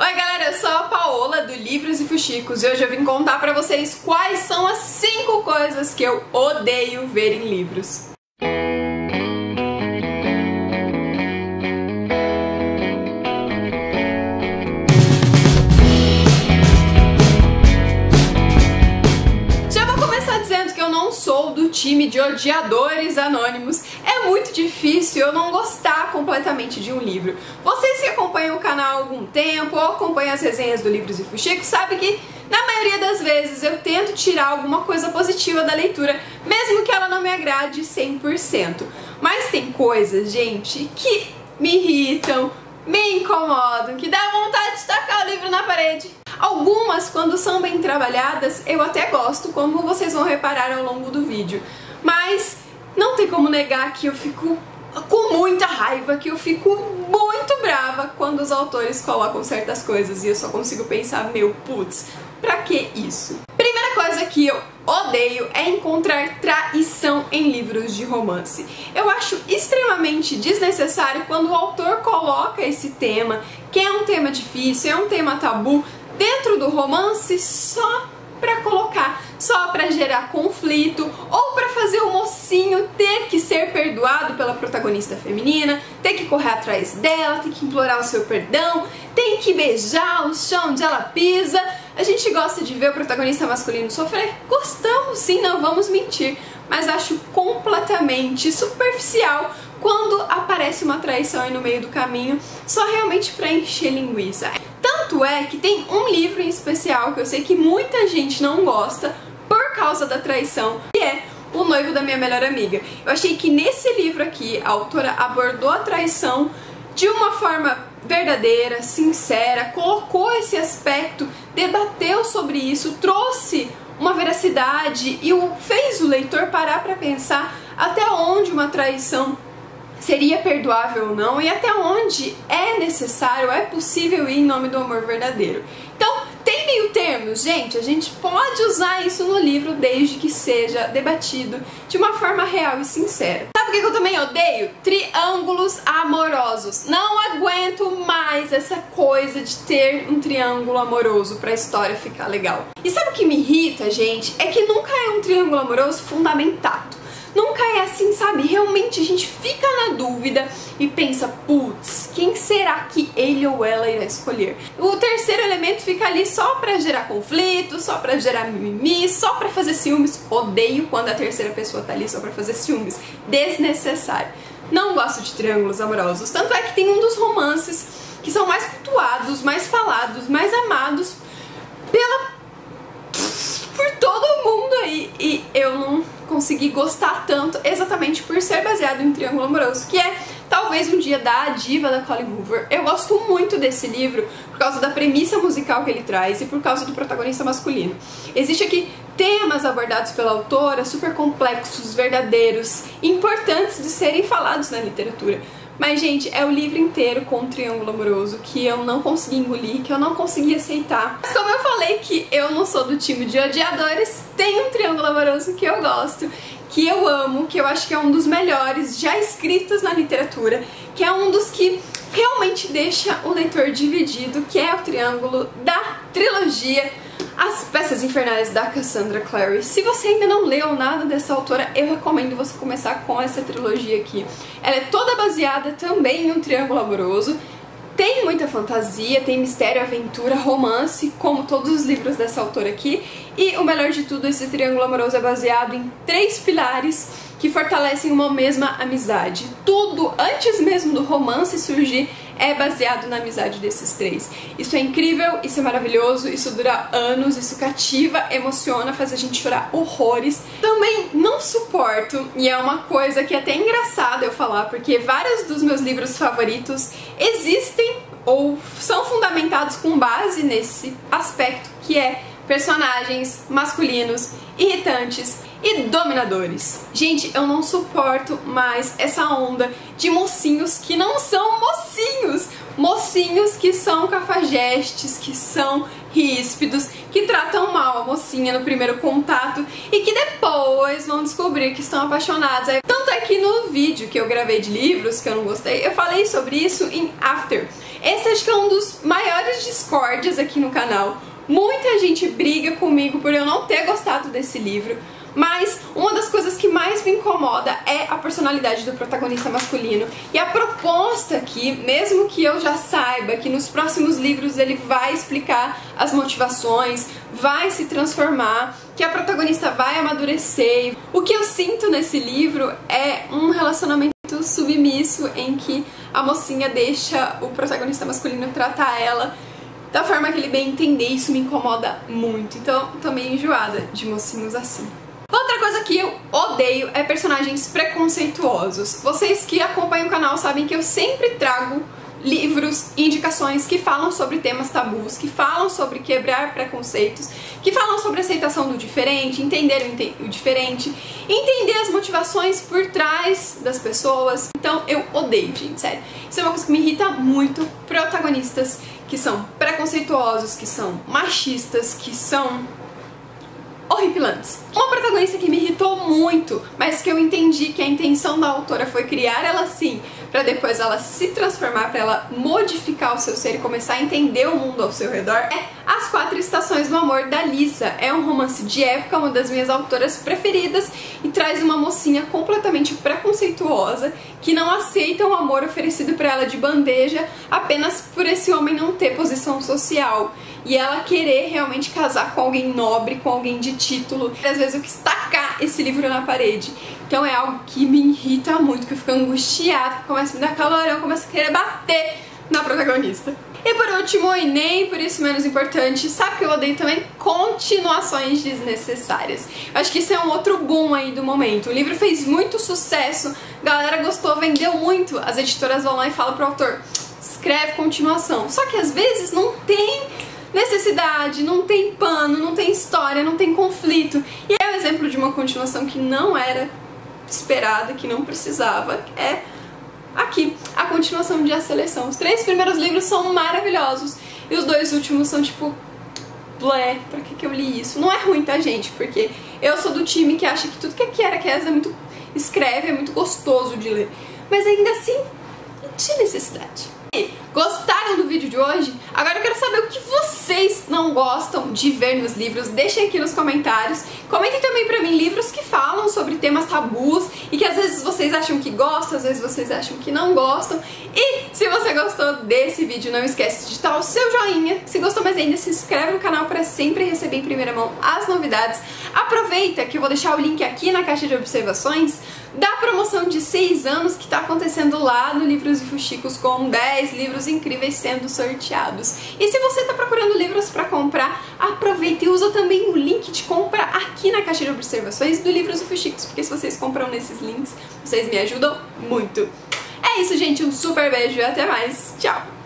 Oi galera, eu sou a Paola do Livros e Fuxicos e hoje eu vim contar pra vocês quais são as 5 coisas que eu odeio ver em livros. Time de odiadores anônimos. É muito difícil eu não gostar completamente de um livro. Vocês que acompanham o canal há algum tempo ou acompanham as resenhas do Livros e Fuxico sabem que na maioria das vezes eu tento tirar alguma coisa positiva da leitura, mesmo que ela não me agrade 100%. Mas tem coisas, gente, que me irritam, me incomodam, que dá vontade de tacar o livro na parede. Algumas, quando são bem trabalhadas, eu até gosto, como vocês vão reparar ao longo do vídeo. Mas não tem como negar que eu fico com muita raiva, que eu fico muito brava quando os autores colocam certas coisas e eu só consigo pensar, meu putz, pra que isso? Primeira coisa que eu odeio é encontrar traição em livros de romance. Eu acho extremamente desnecessário quando o autor coloca esse tema, que é um tema difícil, é um tema tabu, dentro do romance só para colocar, só para gerar conflito ou para fazer o mocinho ter que ser perdoado pela protagonista feminina, ter que correr atrás dela, ter que implorar o seu perdão, tem que beijar o chão onde ela pisa. A gente gosta de ver o protagonista masculino sofrer? Gostamos sim, não vamos mentir, mas acho completamente superficial quando aparece uma traição aí no meio do caminho, só realmente para encher linguiça. Tanto é que tem um livro em especial que eu sei que muita gente não gosta por causa da traição, que é O Noivo da Minha Melhor Amiga. Eu achei que nesse livro aqui a autora abordou a traição de uma forma verdadeira, sincera, colocou esse aspecto, debateu sobre isso, trouxe uma veracidade e o, fez o leitor parar para pensar até onde uma traição seria perdoável ou não e até onde é necessário, é possível ir em nome do amor verdadeiro. Então, tem meio termos, gente, a gente pode usar isso no livro desde que seja debatido de uma forma real e sincera. Sabe o que eu também odeio? Triângulos amorosos. Não aguento mais essa coisa de ter um triângulo amoroso pra história ficar legal. E sabe o que me irrita, gente? É que nunca é um triângulo amoroso fundamentado. Nunca é assim, sabe? Realmente a gente fica na dúvida e pensa, putz, quem será que ele ou ela irá escolher? O terceiro elemento fica ali só pra gerar conflito, só pra gerar mimimi, só pra fazer ciúmes. Odeio quando a terceira pessoa tá ali só pra fazer ciúmes. Desnecessário. Não gosto de triângulos amorosos. Tanto é que tem um dos romances que são mais cultuados, mais falados, mais amados pela aí e eu não consegui gostar tanto exatamente por ser baseado em triângulo amoroso, que é talvez um dia da diva da Colin Hoover. Eu gosto muito desse livro por causa da premissa musical que ele traz e por causa do protagonista masculino. Existe aqui temas abordados pela autora super complexos, verdadeiros, importantes de serem falados na literatura. Mas, gente, é o livro inteiro com um triângulo amoroso que eu não consegui engolir, que eu não consegui aceitar. Mas como eu falei que eu não sou do time de odiadores, tem um triângulo amoroso que eu gosto, que eu amo, que eu acho que é um dos melhores já escritos na literatura, que é um dos que realmente deixa o leitor dividido, que é o triângulo da trilogia as Peças Infernais da Cassandra Clary. Se você ainda não leu nada dessa autora, eu recomendo você começar com essa trilogia aqui. Ela é toda baseada também em um triângulo amoroso, tem muita fantasia, tem mistério, aventura, romance, como todos os livros dessa autora aqui. E o melhor de tudo, esse triângulo amoroso é baseado em três pilares que fortalecem uma mesma amizade. Tudo, antes mesmo do romance surgir, é baseado na amizade desses três. Isso é incrível, isso é maravilhoso, isso dura anos, isso cativa, emociona, faz a gente chorar horrores. Também não suporto, e é uma coisa que é até engraçada eu falar, porque vários dos meus livros favoritos existem ou são fundamentados com base nesse aspecto que é personagens masculinos irritantes e dominadores. Gente, eu não suporto mais essa onda de mocinhos que não são mocinhos. Mocinhos que são cafajestes, que são ríspidos, que tratam mal a mocinha no primeiro contato e que depois vão descobrir que estão apaixonados. Tanto é que no vídeo que eu gravei de livros, que eu não gostei, eu falei sobre isso em After. Esse acho que é um dos maiores discórdias aqui no canal. Muita gente briga comigo por eu não ter gostado desse livro. Mas uma das coisas que mais me incomoda é a personalidade do protagonista masculino. E a proposta aqui, mesmo que eu já saiba que nos próximos livros ele vai explicar as motivações, vai se transformar, que a protagonista vai amadurecer. O que eu sinto nesse livro é um relacionamento submisso em que a mocinha deixa o protagonista masculino tratar ela da forma que ele bem entender. Isso me incomoda muito. Então, tô meio enjoada de mocinhos assim. Outra coisa que eu odeio é personagens preconceituosos. Vocês que acompanham o canal sabem que eu sempre trago livros indicações que falam sobre temas tabus, que falam sobre quebrar preconceitos, que falam sobre aceitação do diferente, entender o diferente, entender as motivações por trás das pessoas. Então eu odeio, gente, sério. Isso é uma coisa que me irrita muito. Protagonistas que são preconceituosos, que são machistas, que são horripilantes. Uma protagonista que me irritou muito, mas que eu entendi que a intenção da autora foi criar ela assim, para depois ela se transformar, para ela modificar o seu ser e começar a entender o mundo ao seu redor, é As Quatro Estações do Amor da Lisa. É um romance de época, uma das minhas autoras preferidas e traz uma mocinha completamente preconceituosa que não aceita o amor oferecido para ela de bandeja apenas por esse homem não ter posição social e ela querer realmente casar com alguém nobre, com alguém de título. Às vezes eu quis tacar esse livro na parede. Então é algo que me irrita muito, que eu fico angustiada, que começa a me dar calor, eu começo a querer bater na protagonista. E por último, e nem por isso menos importante, sabe que eu odeio também? Continuações desnecessárias. Eu acho que isso é um outro boom aí do momento. O livro fez muito sucesso, a galera gostou, vendeu muito, as editoras vão lá e falam pro autor, escreve continuação. Só que às vezes não tem necessidade, não tem pano, não tem história, não tem conflito. E é o um exemplo de uma continuação que não era esperada, que não precisava, é aqui, a continuação de A Seleção. Os três primeiros livros são maravilhosos e os dois últimos são tipo, blé, pra que, que eu li isso? Não é ruim, tá, gente? Porque eu sou do time que acha que tudo que a Kiara Kess é muito escreve, é muito gostoso de ler. Mas ainda assim, não tinha necessidade. Gostaram do vídeo de hoje? Agora eu quero saber o que vocês não gostam de ver nos livros. Deixem aqui nos comentários. Comentem também pra mim livros que falam sobre temas tabus e que às vezes vocês acham que gostam, às vezes vocês acham que não gostam. E se você gostou desse vídeo, não esquece de digitar o seu joinha. Se gostou mais ainda, se inscreve no canal para sempre receber em primeira mão as novidades. Aproveita que eu vou deixar o link aqui na caixa de observações da promoção de 6 anos que está acontecendo lá no Livros e Fuxicos com 10 livros incríveis sendo sorteados. E se você está procurando livros para comprar, aproveita e usa também o link de compra aqui na caixa de observações do Livros e Fuxicos, porque se vocês compram nesses links, vocês me ajudam muito. É isso, gente. Um super beijo e até mais. Tchau!